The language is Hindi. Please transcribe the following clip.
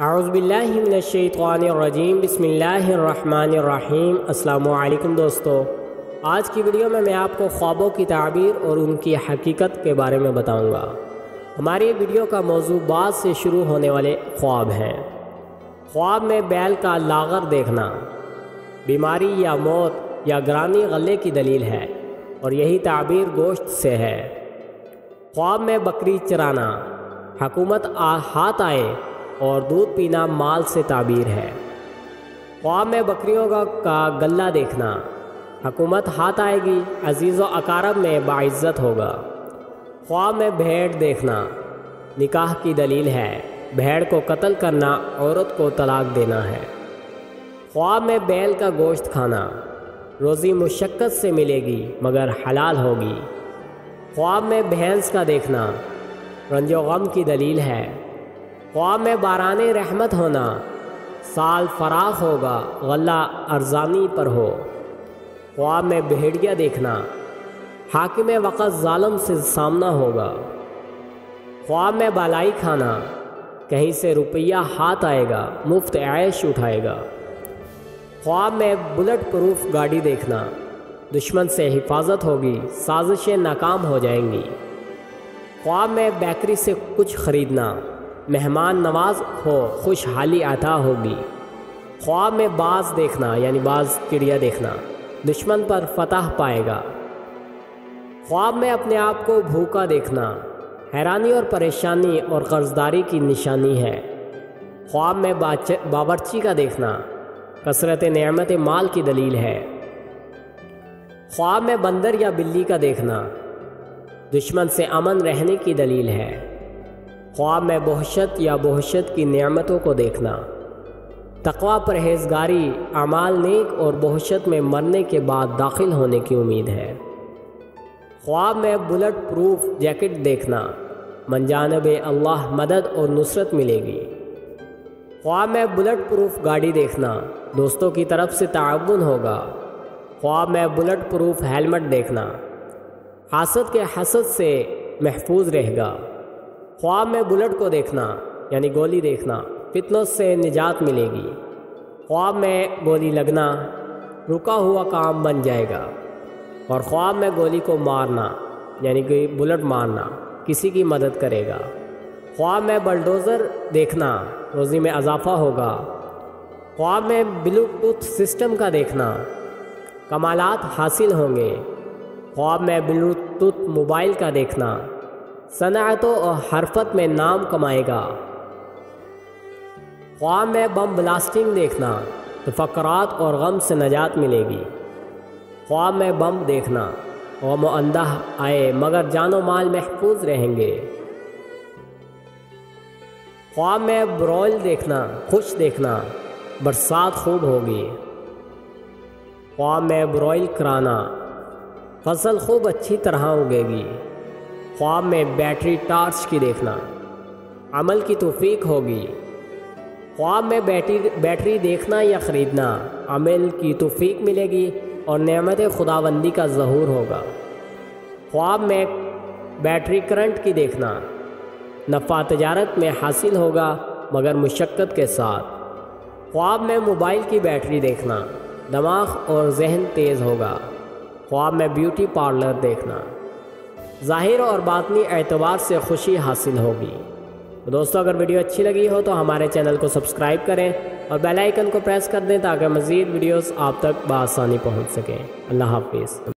आउज़बिल्लिनशैतवानरजीम बसमीम अल्लाम दोस्तों। आज की वीडियो में मैं आपको ख्वाबों की ताबीर और उनकी हकीकत के बारे में बताऊँगा। हमारी वीडियो का मौजू बाद से शुरू होने वाले ख्वाब हैं। ख्वाब में बैल का लागर देखना, बीमारी या मौत या ग्रानी गले की दलील है और यही ताबीर गोश्त से है। ख्वाब में बकरी चराना, हकूमत हाथ आए और दूध पीना माल से ताबीर है। ख्वाब में बकरियों का, का गला देखना। हकूमत हाथ आएगी अज़ीज़ व अकारब में बाइज़्ज़त होगा। ख्वाब में भेड़ देखना निकाह की दलील है। भेड़ को कत्ल करना औरत को तलाक देना है। ख्वाब में बैल का गोश्त खाना रोज़ी मुशक्क़त से मिलेगी मगर हलाल होगी। ख्वाब में भैंस का देखना रंजो गम की दलील है। ख्वाब में बारान रहमत होना, साल फराख होगा गला अरजानी पर हो। ख्वाब में भेड़िया देखना, हाकिम वक़्त ालम से सामना होगा। ख्वाब में बालाई खाना, कहीं से रुपया हाथ आएगा, मुफ़्त ऐश उठाएगा। ख्वाब में बुलेट प्रूफ गाड़ी देखना, दुश्मन से हिफाजत होगी, साजिशें नाकाम हो जाएँगी। ख्वाब में बेकरी से कुछ ख़रीदना मेहमान नवाज़ हो, खुशहाली आता होगी। ख्वाब में बाज देखना, यानी बाज चिड़िया देखना, दुश्मन पर फतह पाएगा। ख्वाब में अपने आप को भूखा देखना, हैरानी और परेशानी और कर्जदारी की निशानी है। ख्वाब में बावरची का देखना, कसरत नमत माल की दलील है। ख्वाब में बंदर या बिल्ली का देखना, दुश्मन से अमन रहने की दलील है। ख्वाब में बहशत या बहशत की नियामतों को देखना। तकवा परहेजगारी, अमाल नेक और बहशत में मरने के बाद दाखिल होने की उम्मीद है। ख्वाब में बुलेट प्रूफ जैकेट देखना, मनजानब अल्लाह मदद और नुसरत मिलेगी। ख्वाब में बुलेट प्रूफ गाड़ी देखना, दोस्तों की तरफ़ से ताउन होगा। ख्वाब में बुलेट प्रूफ हेलमेट देखना, हासद के हसद से महफूज रहेगा। ख्वाब में बुलेट को देखना, यानी गोली देखना, फितनों से निजात मिलेगी। ख्वाब में गोली लगना, रुका हुआ काम बन जाएगा। और ख्वाब में गोली को मारना, यानी कि बुलेट मारना, किसी की मदद करेगा। ख्वाब में बलडोज़र देखना, रोज़ी में अजाफा होगा। ख्वाब में ब्लूटूथ सिस्टम का देखना, कमालात हासिल होंगे। ख्वाब में ब्लूटूथ मोबाइल का देखना सनातों और हरफत में नाम कमाएगा। ख्वाब में बम ब्लास्टिंग देखना तो फ़करात और गम से नजात मिलेगी। ख्वाब में बम देखना, गम अंदा आए, मगर जानो माल महफूज रहेंगे। ख्वाब में ब्रॉयल देखना, खुश देखना, बरसात खूब होगी। ख्वाब में ब्रॉयल कराना, फ़सल खूब अच्छी तरह उगेगी। ख्वाब में बैटरी टार्च की देखना। अमल की तोफ़ीक होगी। ख्वाब में बैटरी बैटरी देखना या ख़रीदना, अमल की तोफ़ीक मिलेगी और नमत खुदाबंदी का जहूर होगा। ख्वाब में बैटरी करंट की देखना, नफ़ा तजारत में हासिल होगा मगर मुशक्क़त के साथ। ख्वाब में मोबाइल की बैटरी देखना, दिमाग और जहन तेज़ होगा। ख्वाब में ब्यूटी पार्लर देखना। ज़ाहिर और बातनी एतबार से खुशी हासिल होगी। तो दोस्तों, अगर वीडियो अच्छी लगी हो तो हमारे चैनल को सब्सक्राइब करें और बेल आइकन को प्रेस कर दें ताकि मज़ीद वीडियोस आप तक बसानी पहुँच सकें। अल्लाह हाफिज़।